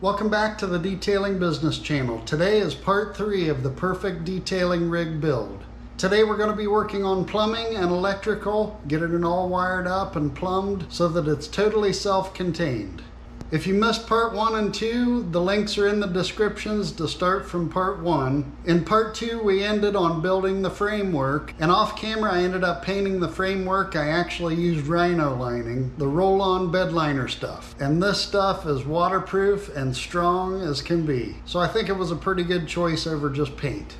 Welcome back to the Detailing Business Channel. Today is part three of the perfect detailing rig build. Today we're going to be working on plumbing and electrical, getting it all wired up and plumbed so that it's totally self-contained. If you missed part one and two, the links are in the descriptions to start from part one. In part two, we ended on building the framework, and off camera, I ended up painting the framework. I actually used rhino lining, the roll on bed liner stuff. And this stuff is waterproof and strong as can be. So I think it was a pretty good choice over just paint.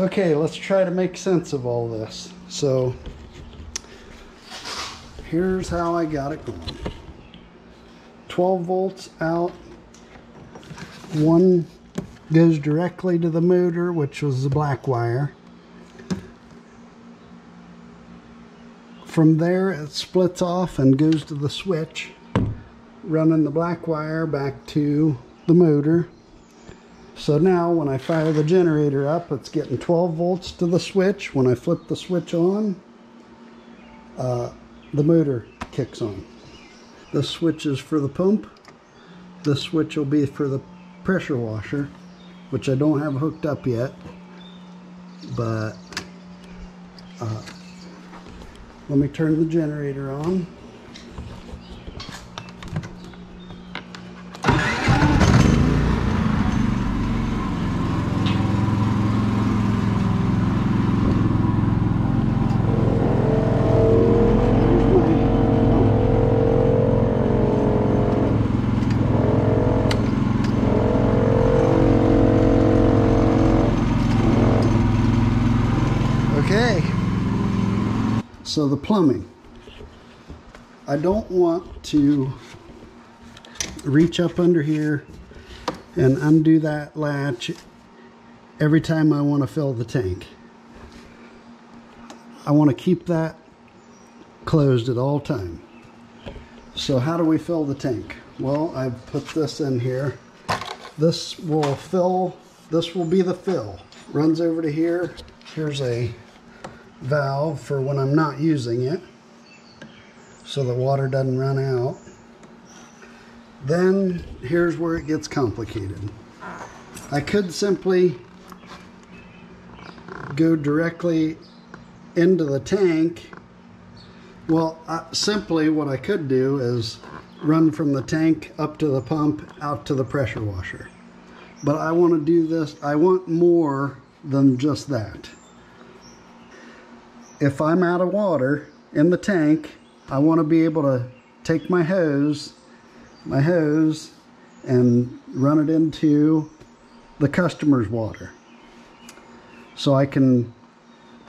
Okay, let's try to make sense of all this. So, here's how I got it going 12 volts out, one goes directly to the motor, which was the black wire. From there, it splits off and goes to the switch, running the black wire back to the motor. So now when I fire the generator up, it's getting 12 volts to the switch. When I flip the switch on, uh, the motor kicks on. This switch is for the pump. This switch will be for the pressure washer, which I don't have hooked up yet. But uh, let me turn the generator on. Okay. So the plumbing. I don't want to reach up under here and undo that latch every time I want to fill the tank. I want to keep that closed at all time. So how do we fill the tank? Well, I've put this in here. This will fill, this will be the fill. Runs over to here. Here's a valve for when I'm not using it so the water doesn't run out. Then here's where it gets complicated. I could simply go directly into the tank. Well, simply what I could do is run from the tank up to the pump out to the pressure washer. But I want to do this, I want more than just that if I'm out of water in the tank, I want to be able to take my hose, my hose, and run it into the customer's water. So I can,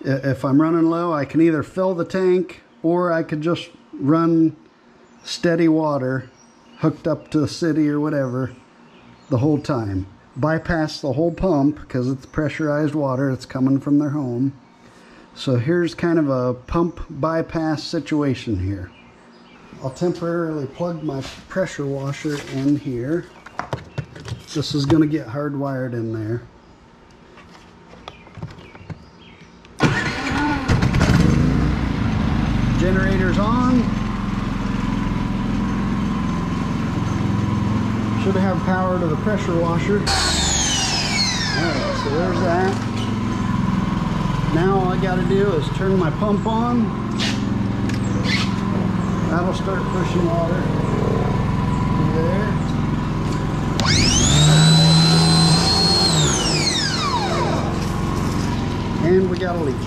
if I'm running low, I can either fill the tank or I could just run steady water hooked up to the city or whatever the whole time. Bypass the whole pump because it's pressurized water, it's coming from their home so here's kind of a pump bypass situation here. I'll temporarily plug my pressure washer in here. This is going to get hardwired in there. Generator's on. Should have power to the pressure washer. Alright, so there's that. Now all I got to do is turn my pump on. That'll start pushing water there. And we got a leak.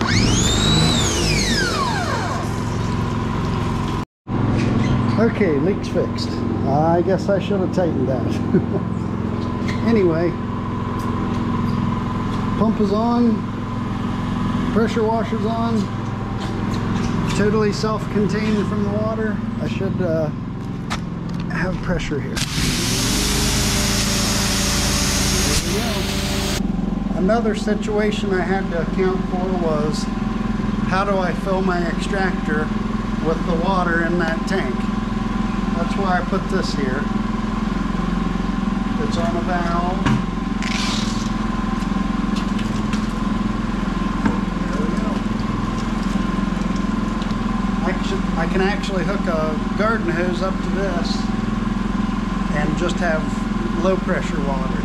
Okay, leak's fixed. I guess I should have tightened that. anyway, pump is on, pressure washer's on. Totally self-contained from the water. I should uh, have pressure here. Another situation I had to account for was how do I fill my extractor with the water in that tank? That's why I put this here. It's on a valve I can actually hook a garden hose up to this and just have low pressure water.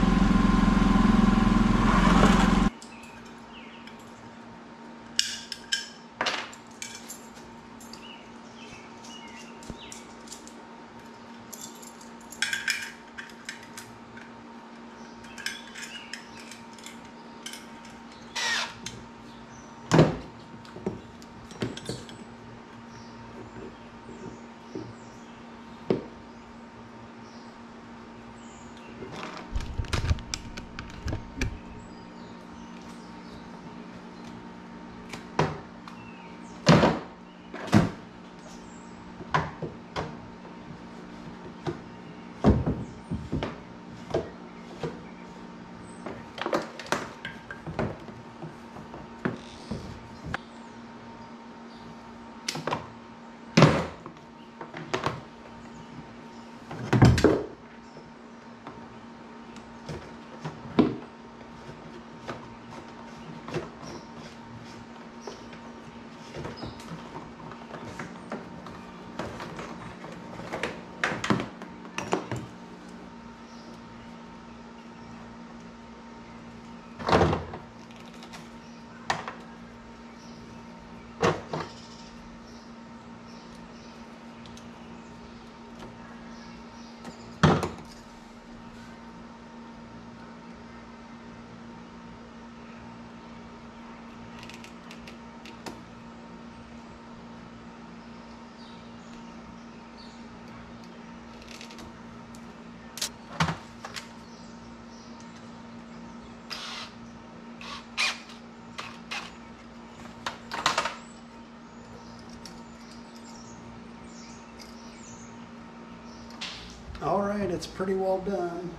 Right, it's pretty well done.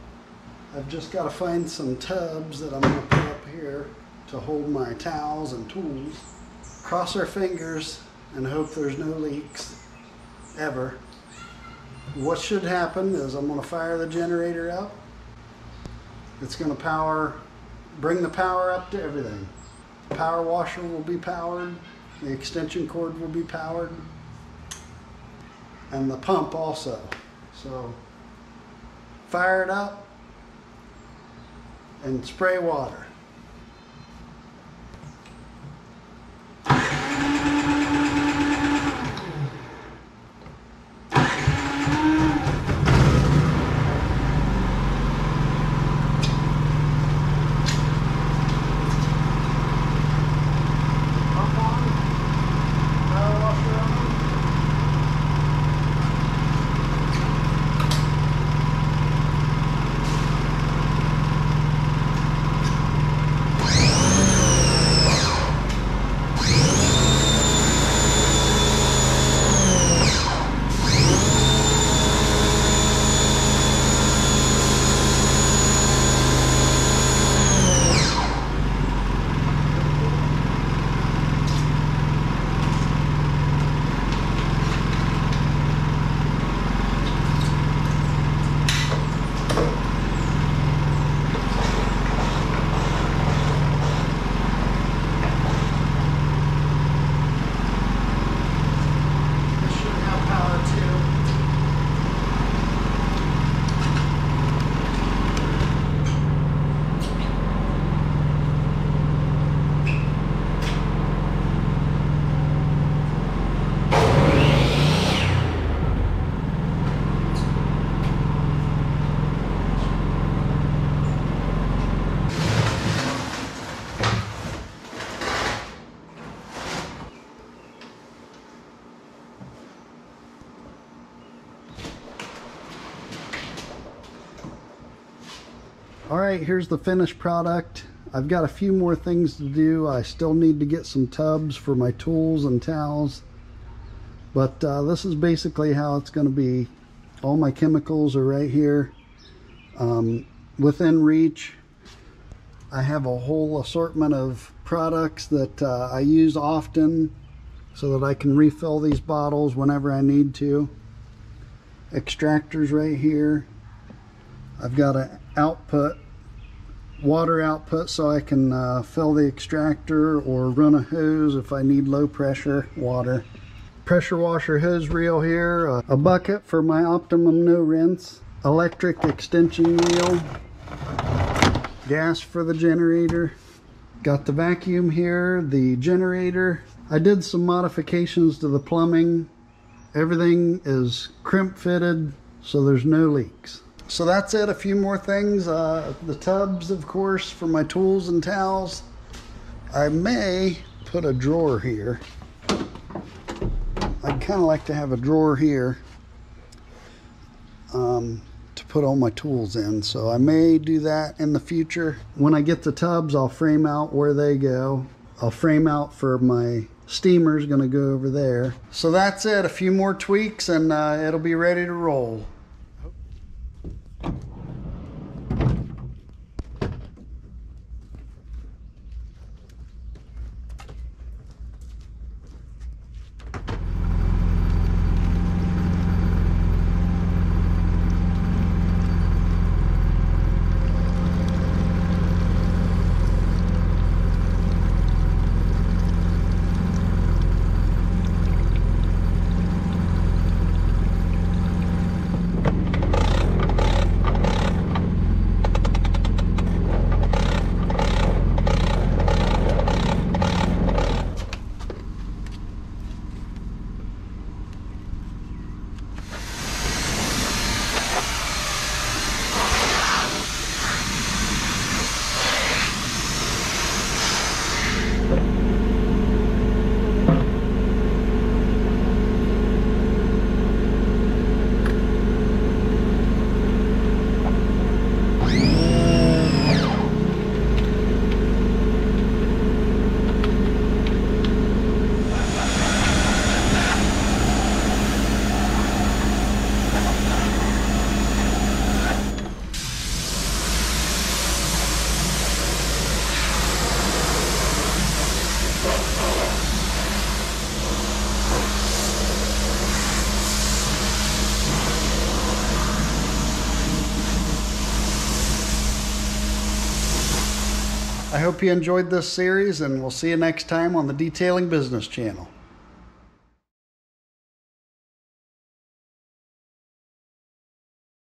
I've just got to find some tubs that I'm going to put up here to hold my towels and tools. Cross our fingers and hope there's no leaks ever. What should happen is I'm going to fire the generator up. It's going to power, bring the power up to everything. The power washer will be powered, the extension cord will be powered, and the pump also. So fire it up and spray water. Right, here's the finished product. I've got a few more things to do. I still need to get some tubs for my tools and towels. But uh, this is basically how it's going to be. All my chemicals are right here um, within reach. I have a whole assortment of products that uh, I use often so that I can refill these bottles whenever I need to. Extractors right here. I've got an output, water output, so I can uh, fill the extractor or run a hose if I need low pressure water. Pressure washer hose reel here, uh, a bucket for my optimum no rinse, electric extension wheel, gas for the generator. Got the vacuum here, the generator. I did some modifications to the plumbing. Everything is crimp fitted, so there's no leaks. So that's it. A few more things. Uh, the tubs, of course, for my tools and towels. I may put a drawer here. I'd kind of like to have a drawer here um, to put all my tools in. So I may do that in the future. When I get the tubs, I'll frame out where they go. I'll frame out for my steamer's going to go over there. So that's it. A few more tweaks and uh, it'll be ready to roll. I hope you enjoyed this series, and we'll see you next time on the Detailing Business Channel.